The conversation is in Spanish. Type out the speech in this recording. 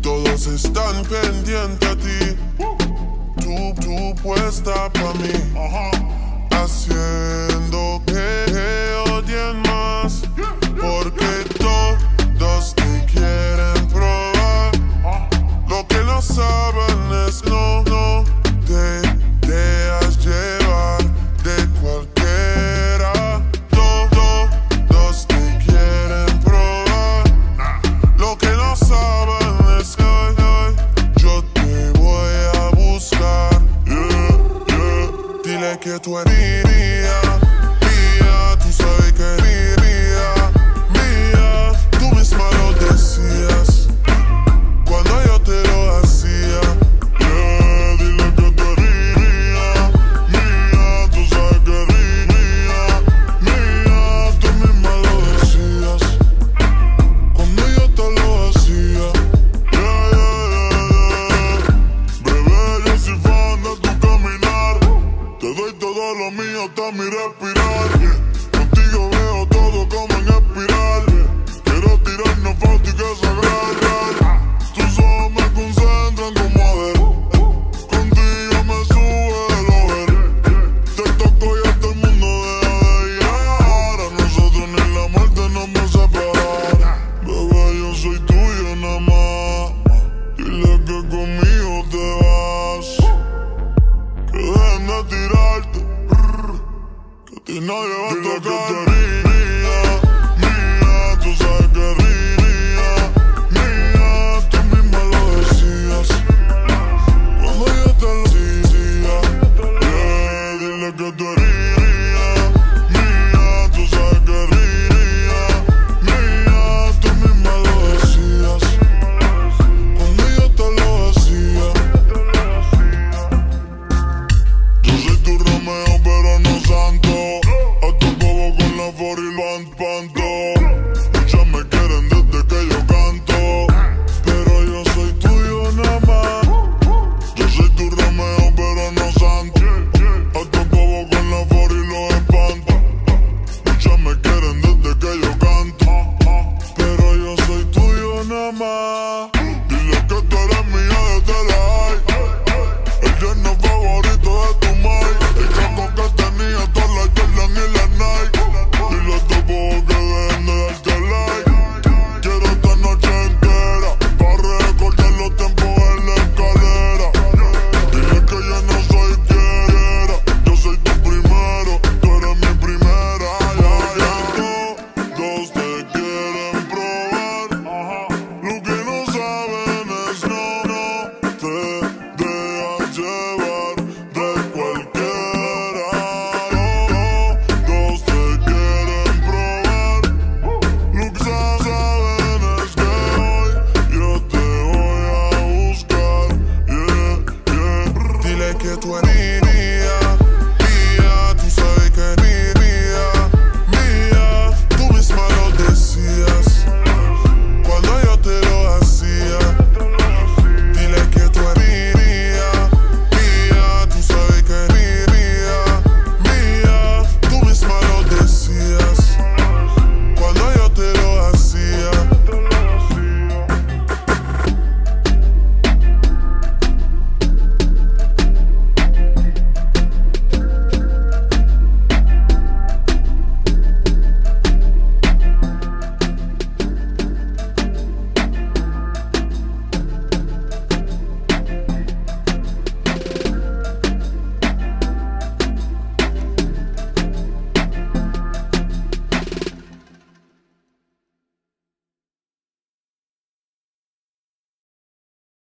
Todos están pendientes a ti. Tú, tú puesta para mí. Así es. tú eres mía, mía, tú sabes que final le va a tocar. espanto Muchas me quieren desde que yo canto. Pero yo soy tuyo nada más. Yo soy tu Romeo pero no santo. que tú eres.